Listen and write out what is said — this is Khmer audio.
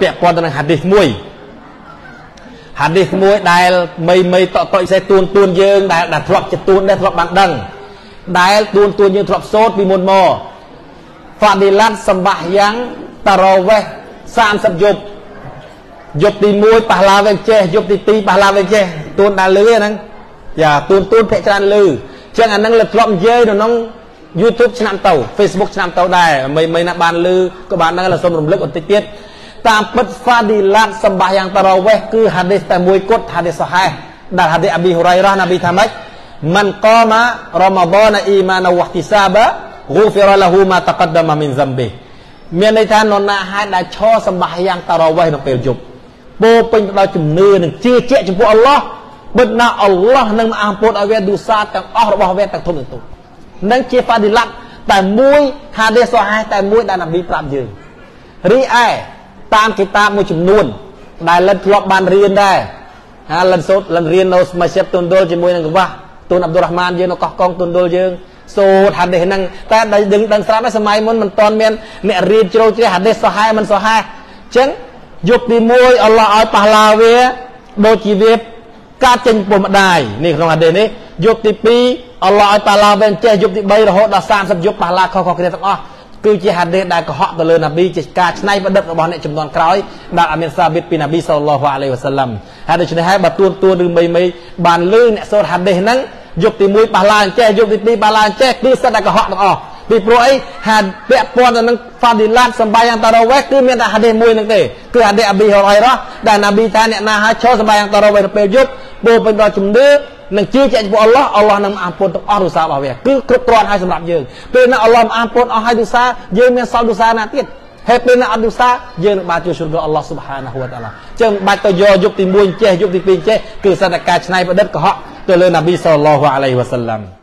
ពាក់ព័ន្ធទៅនឹងហាឌីសមួយហាឌីសមួយដែលមីមីតតសេទួនទួនយើងដែលដែលធ្លាប់ជាទួនដែរធ្លាប់បានដឹងដែលទួនទួនយើងធ្លាប់សូត្រពីមុនមកហ្វាឌីឡាត់សម្បាយ៉ាងតារ៉ូវេះ30យប់យប់ទី1ប៉ះឡាវិញចេះយប់ទី2ប៉ះឡាវិញចេះទួនដែលលឺហ្នឹងយ៉ាទួនទួនភាកច្រើនលឺចឹងអាហ្នឹងលើធ្លាប់និយាយនៅក្នុង YouTube ឆ្នាំទៅ Facebook ឆ្នាំទៅដែរមិនមិនណាបានលឺក៏បានដឹងឡើយសូមរំលឹកបន្តិចទៀត តាមពិតហ្វាឌីឡាតសម្បាសយ៉ាងតារ៉ាវេះគឺហាឌីសតែមួយគត់ហាឌីសសហេះដែលហាឌីសអប៊ីហូរ៉ៃរ៉ាណាប៊ីថាម៉េចមិនកមរ៉ាម៉ាឌនអ៊ីម៉ានវ៉ាហ្ទីសាបាហ្គូហ្វីរ៉ាឡាហ៊ូម៉ាតកាដាមាមីនซัมបេមានន័យថានរណាហេតុដែលឈរសម្បាសយ៉ាងតារ៉ាវេះនៅពេលយប់ពោពេញទៅដោយជំនឿនិងជឿជាក់ចំពោះអល់ឡោះបិទណាអល់ឡោះនឹងអះពោតឲ្យវាឌូសាទាំងអស់របស់វាទាំងធំទាំងទូចនឹងជាហ្វាឌីឡាតតែមួយហាឌីសសហេះតែមួយដែលណាប៊ីប្រាប់យើងរីឯ តាមគីតាបមួយចំនួន ដែលលិនធ្លាប់បានរៀនដែរហើយលិនសូត្រលិនរៀននៅមស្ជីតទុនដុលជាមួយនឹងកវ៉ាទូនអាប់ឌុររ៉ាហ្មានយើងនៅកោះកងទុនដុលយើងសូត្រហាឌីសហ្នឹងតែដែលដឹងដឹងស្រាប់ហើយសម័យមុនមិនទាន់មានអ្នករៀនជ្រៅជ្រះហាឌីសសូហែមិនសូហែអញ្ចឹងយុគទី1អល់ឡោះឲ្យប៉ះឡាវាដូចជាវាកាត់ចេញពុំម្ដាយនេះក្នុងហាឌីសនេះយុគទី2អល់ឡោះឲ្យប៉ះឡាវាចេះយុគទី3រហូតដល់30យុគប៉ះឡាខុសៗគ្នាទាំងអស់ គឺជាហាឌីសដែលកុហកទៅលើណាប៊ីជាការច្នៃប្រឌិតរបស់អ្នកចំនួនក្រោយដែលអមានសាប៊ីតពីណាប៊ីសល្លឡោះអាឡៃហ៊ីវ៉ាសាឡាំហើយដូច្នេះហើយបើទួនទួនឬមីមីបានលឺអ្នកសូត្រហាឌីសហ្នឹងយុគទី1ប៉ះឡាអញ្ចេះយុគទី2ប៉ះឡាអញ្ចេះគឺសិតតែកុហកទាំងអស់ពីព្រោះអីហាពាក់ព័ន្ធទៅនឹងហ្វាឌីឡាតសម្បាយ៉ាងតារ៉ាវេះគឺមានតែហាឌីសមួយហ្នឹងទេគឺហាឌីសអាប៊ីហូរ៉ៃរ៉ាដែលណាប៊ីថាអ្នកណាហើយឈរសម្បាយ៉ាងតារ៉ាវេះទៅពេលយប់ពោពេញដល់ជំនឿ នឹងជឿជាក់ចំពោះអល់ឡោះអល់ឡោះនឹងអរគុណទាំងអស់ទូសារបស់វាគឺគ្រប់គ្រាន់ហើយសម្រាប់យើងពេលណាអល់ឡោះអរគុណអស់ហើយទូសាយើងមានសល់ទូសាណាទៀតហើយពេលណាអត់ទូសាយើងនឹងបានជួយជូនដល់អល់ឡោះស៊ុបហានាហ៊ូវតាឡាចឹងបាច់ទៅយកយុគទី1ចេះយុគទី2ចេះគឺសតការឆ្នៃប្រឌិតកុហកទៅលើនប៊ីសល្លឡោះអាឡៃហ៊ីវ៉ាសាឡាំ